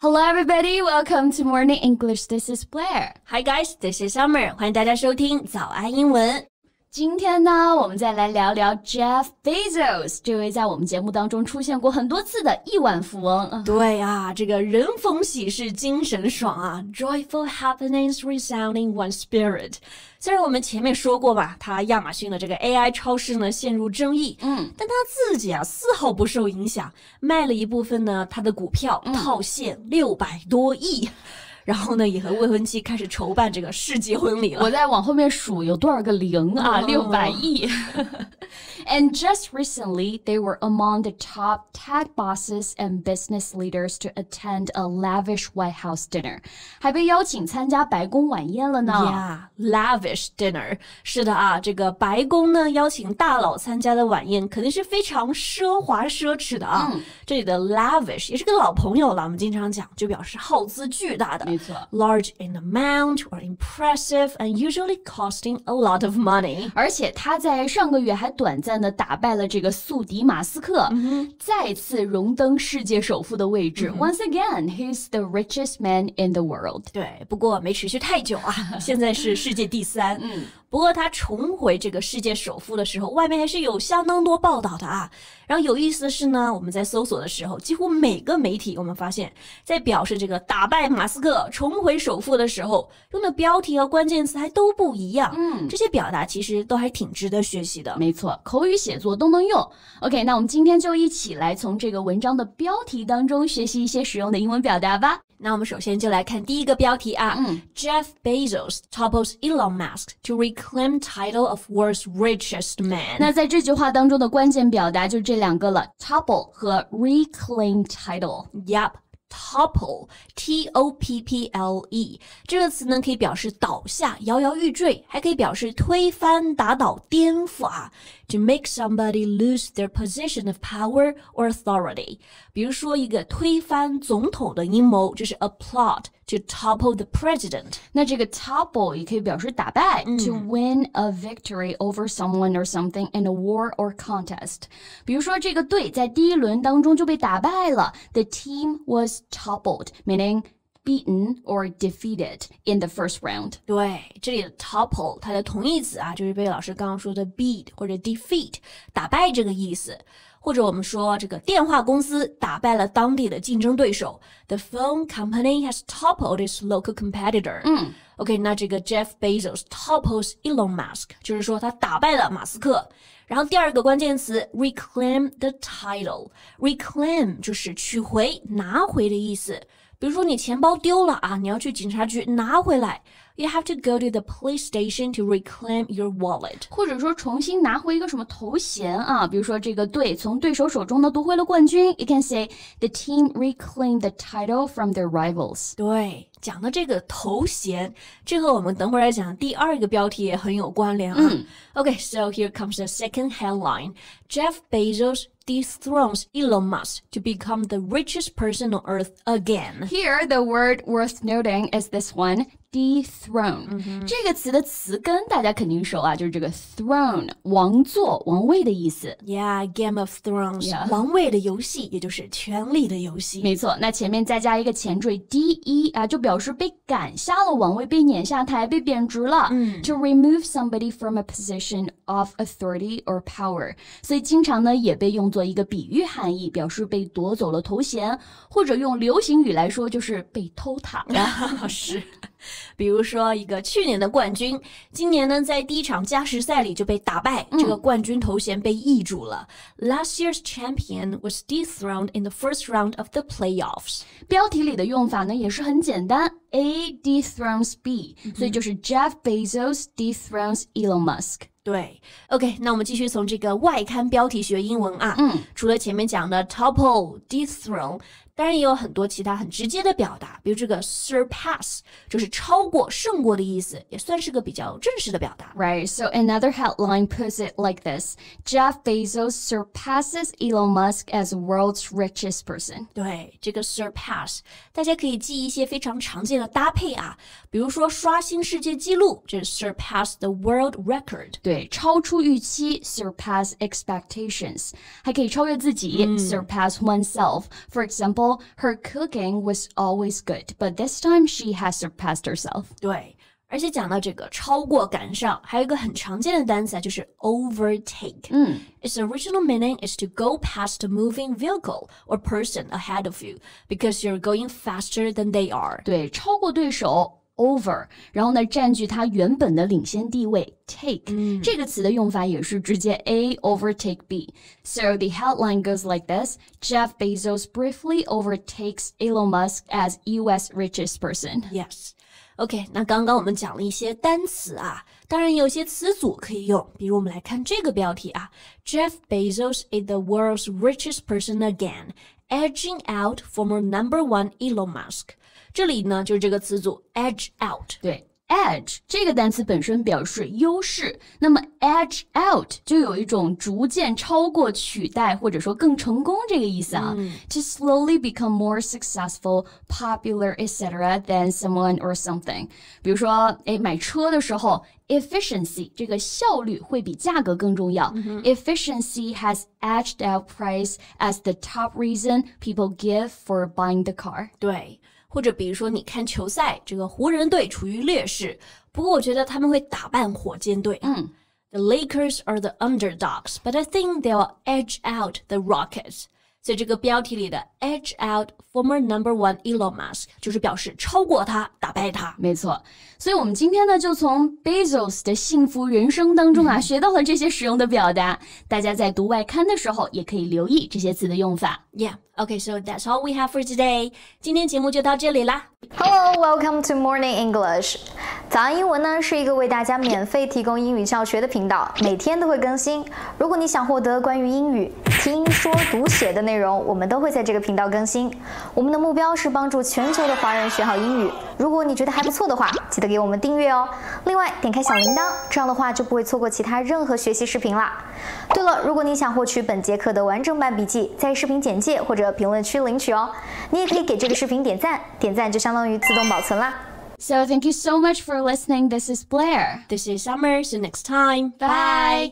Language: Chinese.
Hello, everybody. Welcome to Morning English. This is Blair. Hi guys, this is Summer. 欢迎大家收听早安英文。 今天呢，我们再来聊聊 Jeff Bezos 这位在我们节目当中出现过很多次的亿万富翁。对啊，这个人逢喜事精神爽啊，Joyful happenings resounding one spirit。虽然我们前面说过吧，他亚马逊的这个 AI 超市呢陷入争议，嗯，但他自己啊丝毫不受影响，卖了一部分呢他的股票套现六百多亿。然后呢，也和未婚妻开始筹办这个世纪婚礼了。我在往后面数有多少个零啊？六百亿。And just recently, they were among the top tech bosses and business leaders to attend a lavish White House dinner，还被邀请参加白宫晚宴了呢。Yeah, lavish dinner。是的啊，这个白宫呢邀请大佬参加的晚宴肯定是非常奢华奢侈的啊。嗯、这里的 lavish 也是个老朋友了，我们经常讲就表示耗资巨大的。没错，large in amount or impressive and usually costing a lot of money。而且他在上个月还短暂。的打败了这个宿敌马斯克，再次荣登世界首富的位置。Once again, he's the richest man in the world。对，不过没持续太久啊，现在是世界第三。嗯。 不过他重回这个世界首富的时候，外面还是有相当多报道的啊。然后有意思的是呢，我们在搜索的时候，几乎每个媒体我们发现，在表示这个打败马斯克、重回首富的时候，用的标题和关键词还都不一样。嗯，这些表达其实都还挺值得学习的。没错，口语写作都能用。OK，那我们今天就一起来从这个文章的标题当中学习一些实用的英文表达吧。那我们首先就来看第一个标题啊，嗯，Jeff Bezos topples Elon Musk to reclaim title of world's richest man。那在这句话当中的关键表达就是这两个了，topple 和 reclaim title。Yep。Topple，T O P P L E 这个词呢，可以表示倒下、摇摇欲坠，还可以表示推翻、打倒、颠覆啊。To make somebody lose their position of power or authority，比如说一个推翻总统的阴谋，就是 a plot to topple the president。那这个 topple 也可以表示打败、嗯、，to win a victory over someone or something in a war or contest。比如说这个队在第一轮当中就被打败了，the team was toppled, meaning beaten or defeated in the first round。对，这里的 topple 它的同义词啊，就是被老师刚刚说的 beat 或者 defeat 打败这个意思。或者我们说这个电话公司打败了当地的竞争对手，the phone company has toppled its local competitor。嗯，OK，那这个 Jeff Bezos topples Elon Musk，就是说他打败了马斯克。然后第二个关键词 reclaim the title，reclaim 就是取回、拿回的意思。 比如说你钱包丢了啊，你要去警察局拿回来。You have to go to the police station to reclaim your wallet，或者说重新拿回一个什么头衔啊，比如说这个队从对手手中呢夺回了冠军。You can say the team reclaimed the title from their rivals。对，讲的这个头衔，这和我们等会儿来讲第二个标题也很有关联啊。嗯、okay, so here comes the second headline: Jeff Bezos dethrones Elon Musk to become the richest person on earth again. Here, the word worth noting is this one dethrone、嗯、这个词的词根大家肯定熟啊，就是这个 throne 王座、王位的意思。Yeah, Game of Thrones，、yeah. 王位的游戏，也就是权力的游戏。没错，那前面再加一个前缀 de 啊，就表示被赶下了王位，被撵下台，被贬值了。嗯，to remove somebody from a position of authority or power，所以经常呢也被用作一个比喻含义，表示被夺走了头衔，或者用流行语来说就是被偷塔了。是。比如说，一个去年的冠军，今年呢在第一场加时赛里就被打败，这个冠军头衔被易主了。Last year's champion was dethroned in the first round of the playoffs。标题里的用法呢也是很简单 ，A dethrones B，所以就是 Jeff Bezos dethrones Elon Musk。对，OK，那我们继续从这个外刊标题学英文啊。嗯，除了前面讲的 topple、dethrone，当然也有很多其他很直接的表达，比如这个 surpass，就是超过、胜过的意思，也算是个比较正式的表达。Right. So another headline puts it like this: Jeff Bezos surpasses Elon Musk as world's richest person. 对，这个 surpass，大家可以记一些非常常见的 搭配啊，比如说刷新世界纪录，这是 surpass the world record。对，超出预期 surpass expectations，还可以超越自己、嗯、surpass oneself。For example example, her cooking was always good, but this time she has surpassed herself. 对。 而且讲到这个超过赶上，还有一个很常见的单词啊，就是 overtake。嗯，its original meaning is to go past a moving vehicle or person ahead of you because you're going faster than they are。对，超过对手。over，然后呢，占据它原本的领先地位。take、嗯、这个词的用法也是直接 A overtake B。So the headline goes like this: Jeff Bezos briefly overtakes Elon Musk as U.S. richest person. Yes. OK，那刚刚我们讲了一些单词啊，当然有些词组可以用，比如我们来看这个标题啊，Jeff Bezos is the world's richest person again, edging out former number one Elon Musk。这里呢就是这个词组 edge out。对。edge 这个单词本身表示优势，那么 edge out 就有一种逐渐超过、取代或者说更成功这个意思啊。嗯、to slowly become more successful, popular, etc. than someone or something。比如说，哎，买车的时候，efficiency 这个效率会比价格更重要。嗯、efficiency has edged out price as the top reason people give for buying the car。对。 或者比如说，你看球赛，这个湖人队处于劣势，不过我觉得他们会打败火箭队。嗯，The Lakers are the underdogs, but I think they'll edge out the Rockets. 所以这个标题里的 edge out former number one Elon Musk 就是表示超过他，打败他。没错，所以我们今天呢就从 Bezos 的幸福人生当中啊 学到了这些实用的表达。大家在读外刊的时候也可以留意这些词的用法。Yeah, okay, so that's all we have for today. 今天节目就到这里啦。Hello, welcome to Morning English. 早安英文呢是一个为大家免费提供英语教学的频道，每天都会更新。如果你想获得关于英语听说读写的内容，我们都会在这个频道更新。我们的目标是帮助全球的华人学好英语。如果你觉得还不错的话，记得给我们订阅哦。另外，点开小铃铛，这样的话就不会错过其他任何学习视频啦。对了，如果你想获取本节课的完整版笔记，在视频简介或者评论区领取哦。你也可以给这个视频点赞，点赞就相当于自动保存啦。So thank you so much for listening. This is Blair. This is Summer. See you next time. Bye.